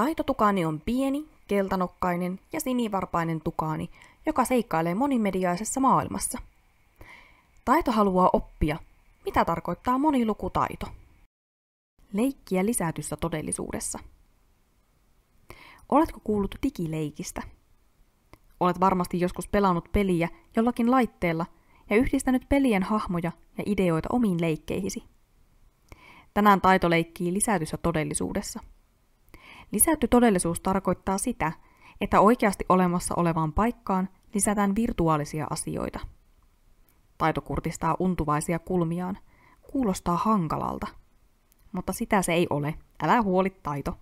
Taitotukaani on pieni, keltanokkainen ja sinivarpainen tukaani, joka seikkailee monimediaisessa maailmassa. Taito haluaa oppia, mitä tarkoittaa monilukutaito. Leikkiä lisätyssä todellisuudessa. Oletko kuullut digileikistä? Olet varmasti joskus pelannut peliä jollakin laitteella ja yhdistänyt pelien hahmoja ja ideoita omiin leikkeihisi. Tänään taito leikkii lisätyssä todellisuudessa. Lisätty todellisuus tarkoittaa sitä, että oikeasti olemassa olevaan paikkaan lisätään virtuaalisia asioita. Taito kurtistaa untuvaisia kulmiaan. Kuulostaa hankalalta. Mutta sitä se ei ole. Älä huoli taito.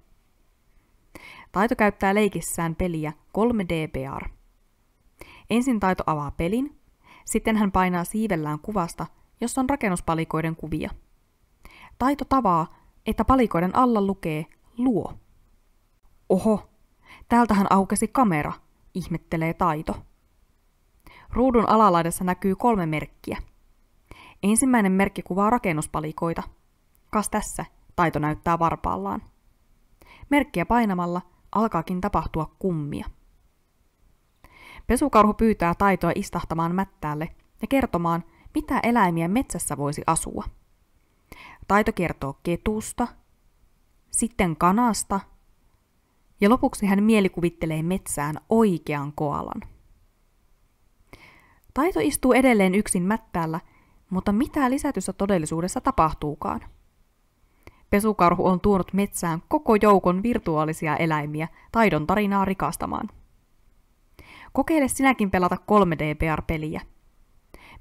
Taito käyttää leikissään peliä 3DPR. Ensin taito avaa pelin, sitten hän painaa siivellään kuvasta, jossa on rakennuspalikoiden kuvia. Taito tavaa, että palikoiden alla lukee luo. Oho, täältähän aukesi kamera, ihmettelee Taito. Ruudun alalaidassa näkyy kolme merkkiä. Ensimmäinen merkki kuvaa rakennuspalikoita. Kas tässä, Taito näyttää varpaallaan. Merkkiä painamalla alkaakin tapahtua kummia. Pesukarhu pyytää Taitoa istahtamaan mättäälle ja kertomaan, mitä eläimiä metsässä voisi asua. Taito kertoo ketusta, sitten kanasta – ja lopuksi hän mielikuvittelee metsään oikean koalan. Taito istuu edelleen yksin mättäällä, mutta mitä lisätyssä todellisuudessa tapahtuukaan? Pesukarhu on tuonut metsään koko joukon virtuaalisia eläimiä taidon tarinaa rikastamaan. Kokeile sinäkin pelata 3D-PR-peliä.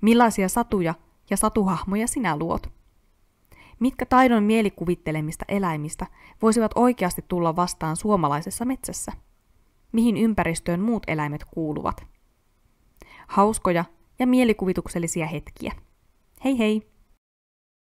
Millaisia satuja ja satuhahmoja sinä luot? Mitkä taidon mielikuvittelemista eläimistä voisivat oikeasti tulla vastaan suomalaisessa metsässä? Mihin ympäristöön muut eläimet kuuluvat? Hauskoja ja mielikuvituksellisia hetkiä. Hei hei!